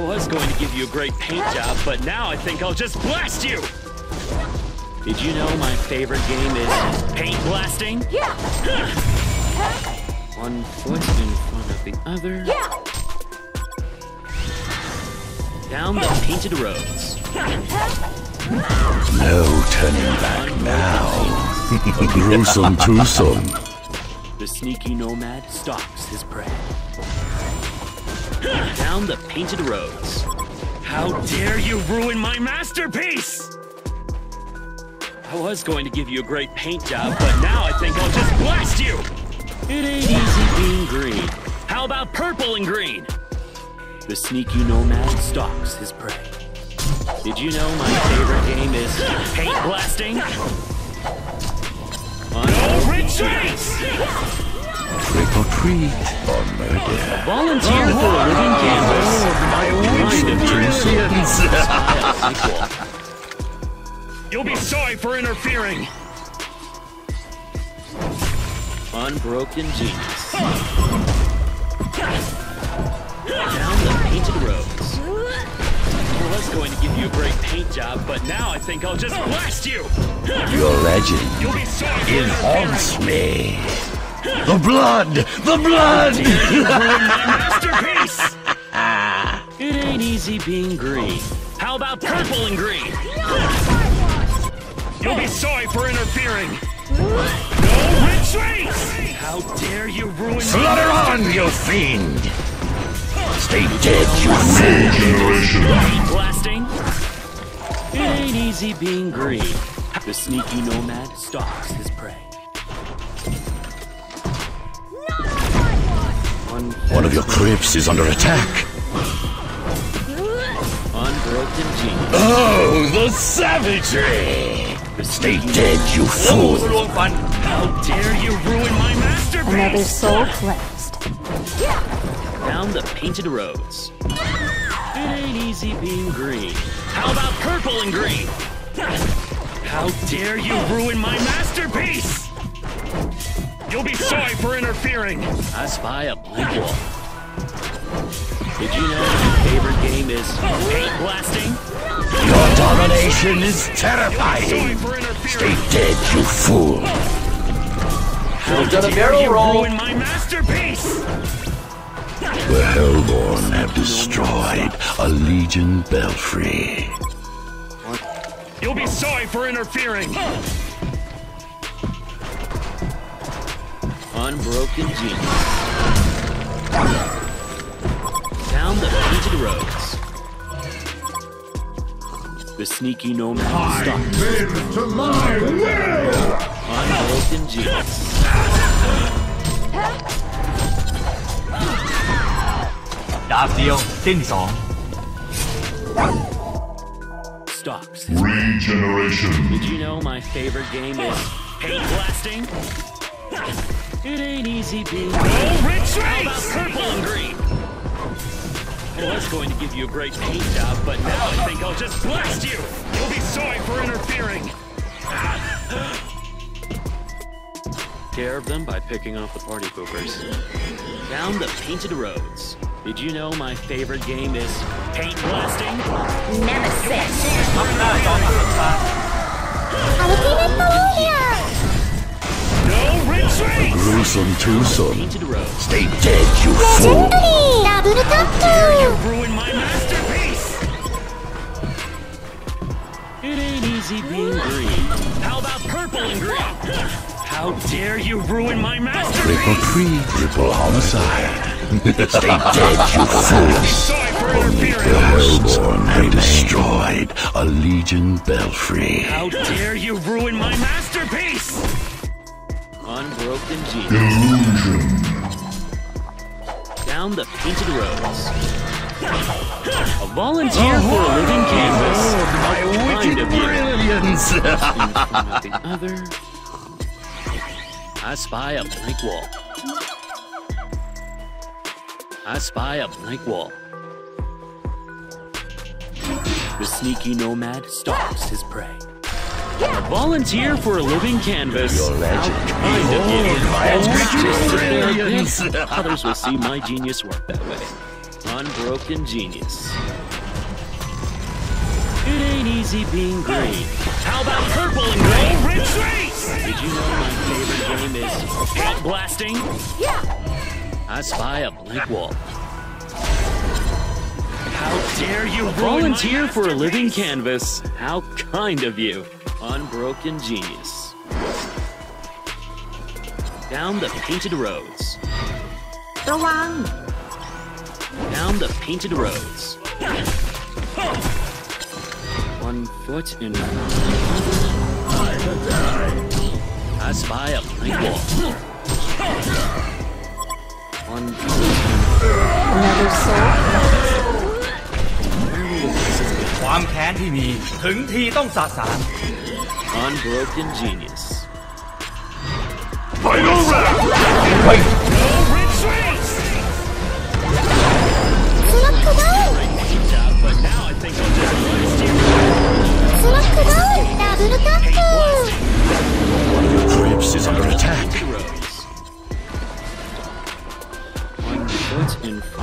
I was going to give you a great paint job, but now I think I'll just blast you! Did you know my favorite game is paint blasting? Yeah! One foot in front of the other. Yeah! Down the painted roads. No turning back now. A gruesome twosome. The sneaky nomad stalks his prey. Down the painted roads. How dare you ruin my masterpiece! I was going to give you a great paint job, but now I think I'll just blast you! It ain't easy being green. How about purple and green? The sneaky nomad stalks his prey. Did you know my favorite game is paint blasting? No retreats! Trick or treat or murder. Volunteer for a living canvas. Kind of you. You'll be sorry for interfering. Unbroken genius. Down the painted roads. I was going to give you a great paint job, but now I think I'll just blast you. Your legend You'll be sorry for it interfering. haunts me. The blood! The blood! You ruined my masterpiece! It ain't easy being green. How about purple and green? You'll be sorry for interfering. No retreats! How dare you ruin Slaughter on, you fiend! Stay dead, you fool! paint blasting? It ain't easy being green. The sneaky nomad stalks his prey. One One of your crypts is under attack. unbroken genius. Oh, the savagery! Stay dead, you fool! How dare you ruin my masterpiece! Another soul cleansed. Down the painted roads. It ain't easy being green. How about purple and green? How dare you ruin my masterpiece! You'll be sorry for interfering. I spy a blank wall. Did you know my favorite game is paint blasting? Your domination is terrifying! for Stay dead, you fool! How done a barrel you roll. ruin my masterpiece! The Hellborn have destroyed a Legion Belfry. You'll be sorry for interfering. Unbroken genius. Sound the painted roads. The sneaky gnome. stopped. I to my will! Unbroken genius. Đáp tiêu, tinh sổ. Stops. Regeneration. Did you know my favorite game is hate blasting? It ain't easy being. Oh, rich How about purple and green? I was going to give you a great paint job, but now I think I'll just blast you! You'll be sorry for interfering! Care of them by picking off the party poopers. Down the painted roads. Did you know my favorite game is paint blasting? Nemesis! I'm not on the top retreats! Gruesome twosome. Stay dead, you fool! Double dare you ruin my masterpiece! It ain't easy being green. How about purple and green? How dare you ruin my masterpiece! treat, triple homicide. Stay dead, you fool! For The. Hellborn have destroyed a Legion Belfry. How dare you ruin my masterpiece! Unbroken. Illusion. Down the painted roads. A volunteer for a living canvas. Oh, my Kind of brilliance! The other. I spy a blank wall. I spy a blank wall. The sneaky nomad stalks his prey. A volunteer for a living canvas. Your legend. Kind of you. my Just sit there and brilliance. think. Others will see my genius work that way. Unbroken genius. It ain't easy being green. How about purple and green? Oh, retreat! Did you know my favorite game is paint blasting? Yeah. I spy a blank wall. How dare you volunteer for a living canvas? How kind of you. Unbroken genius. Down the painted roads. ระวัง Down the painted roads. One foot in I spy a blank wall. One foot another soul ความแค้นที่มี ถึงทีต้องสะสาง Unbroken genius. Final round! Fight! No retreats! Good but now I think I'll just you. Double! Your corpse is under attack. One foot in front.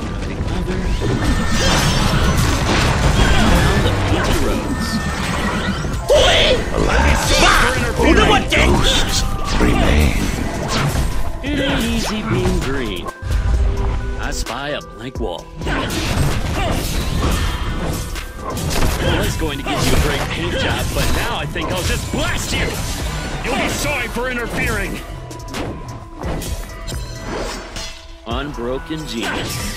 Easy being green. I spy a blank wall. I was going to give you a great paint job, but now I think I'll just blast you! You'll be sorry for interfering! Unbroken genius.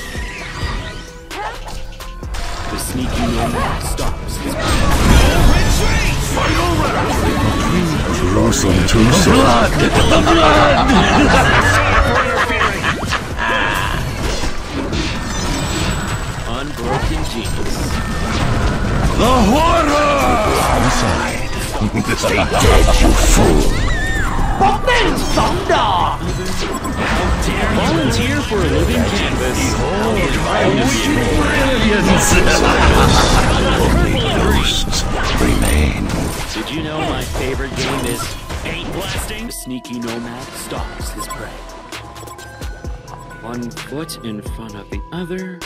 The sneaky nomad stops his Gruesome twosome. Blood! unbroken genius. The horror! Homicide. Stay dead, you fool. Volunteer for a living canvas. Ghosts remain. Did you know my favorite game is paint blasting? The sneaky nomad stalks his prey. One foot in front of the other.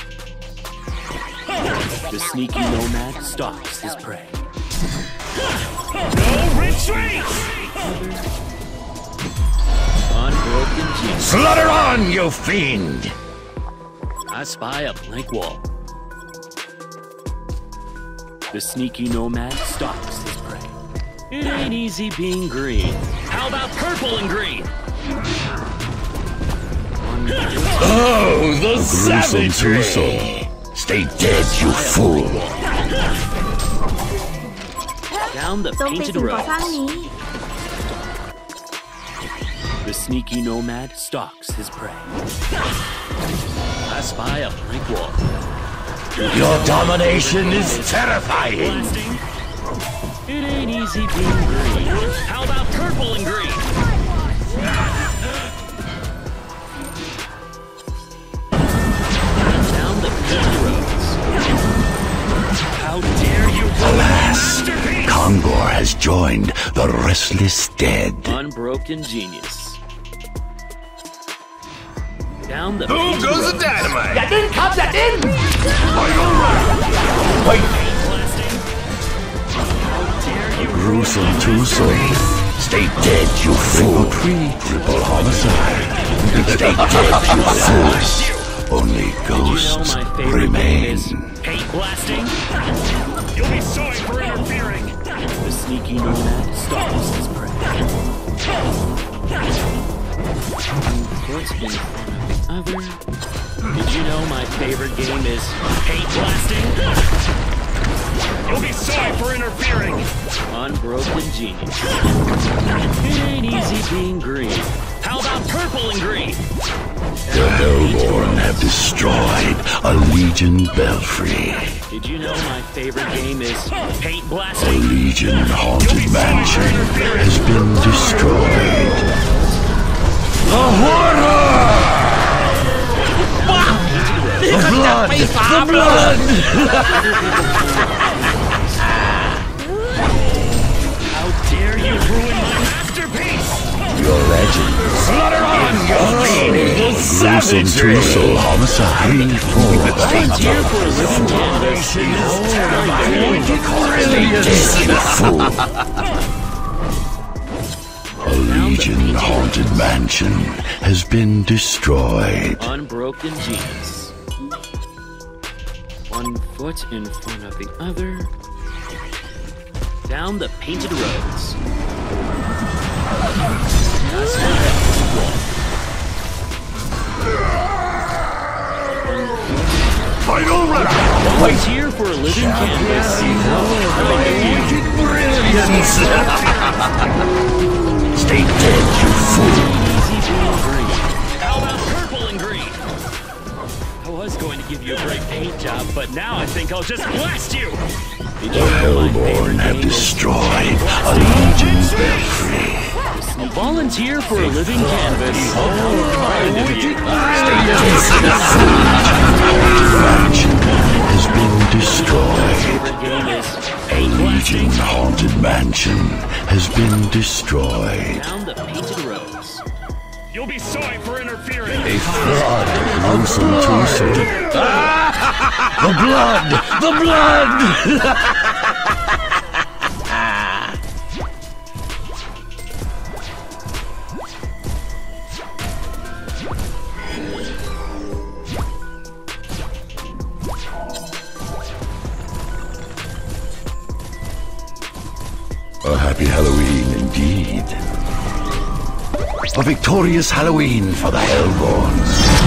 The sneaky nomad stalks his prey. No retreat! Unbroken genius. Slaughter on, you fiend! I spy a blank wall. The sneaky nomad stalks his prey. It ain't easy being green. How about purple and green? Oh, the gruesome twosome. Stay dead, you fool! Down the painted road. The sneaky nomad stalks his prey. I spy a plank wall. Your domination is terrifying! It ain't easy being green. How about purple and green? Down Yeah. has joined the restless dead. Unbroken genius. Down the. Boom goes the dynamite! That didn't come, that didn't! Wait! A gruesome twosome. Stay dead, you fool! Tree. Triple homicide. Stay dead, you fools. Only ghosts you know remain. Hate blasting? You'll be sorry for interfering! The sneaky nomad stalks his prey. In front other. Did you know my favorite game is paint blasting? You'll be sorry for interfering. Unbroken genius. It ain't easy being green. How about purple and green? The Hellborn have destroyed a Legion belfry. Did you know my favorite game is paint A? Legion haunted mansion has been destroyed. The horror! The blood! The blood! How dare you ruin my masterpiece? Your legend. Slaughter on, your fiend! The Gruesome triple homicide. Three, four. A living canvas. State dead, you fool. A Legion haunted mansion has been destroyed. Unbroken jeans. One foot in front of the other. Down the painted roads. A living canvas. Stay dead, you fool. Easy blue green. How about purple and green? I was going to give you a great paint job, but now I think I'll just blast you! The you know my favorite Hellborn have destroyed a Legion belfry. Volunteer for a living canvas. Kind of you. Mansion has been destroyed. Favorite game is A Legion haunted mansion has been destroyed. down the painted roads. You'll be sorry for interfering. A flood of gruesome twosome. The blood! The blood! A happy Halloween indeed. A victorious Halloween for the Hellborns.